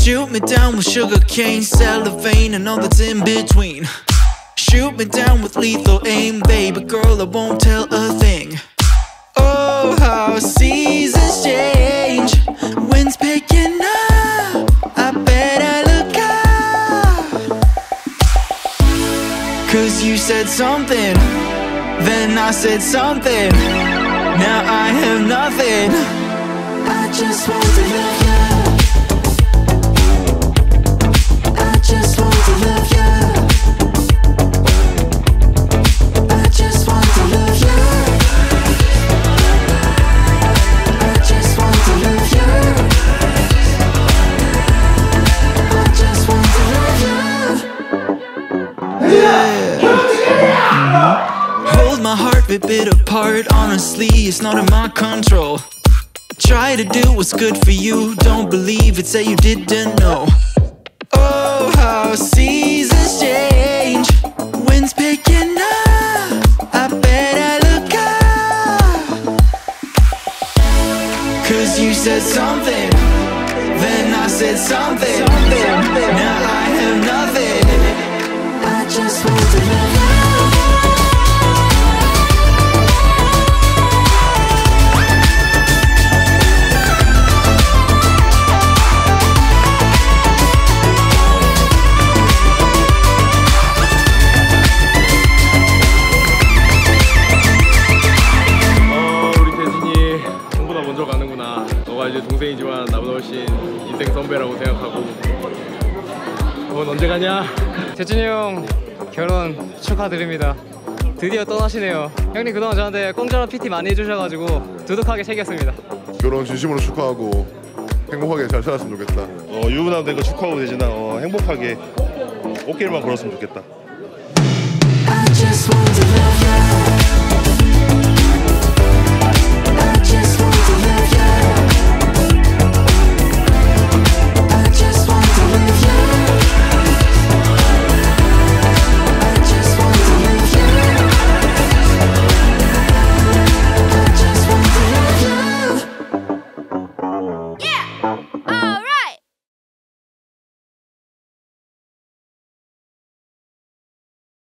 Shoot me down with sugar cane, cellophane, and all that's in between. Shoot me down with lethal aim, baby girl, I won't tell a thing. Oh, how seasons change, winds picking up. I better look out. Cause you said something, then I said something. Now I have nothing. I just want rip it apart. Honestly, it's not in my control. Try to do what's good for you. Don't believe it, say you didn't know. Oh, how seasons change. Winds picking up. I better look out. Cause you said something. Then I said something. Now I 먼저 가는구나. 너가 이제 동생이지만 나보다 훨씬 인생 선배라고 생각하고. 넌 언제 가냐? 재준이 형 결혼 축하드립니다. 드디어 떠나시네요. 형님 그동안 저한테 공짜로 PT 많이 해주셔가지고 두둑하게 챙겼습니다. 결혼 진심으로 축하하고 행복하게 잘 살았으면 좋겠다. 어, 유부남 된 거 축하하고 되지나 어, 행복하게 꽃길만 걸었으면 좋겠다.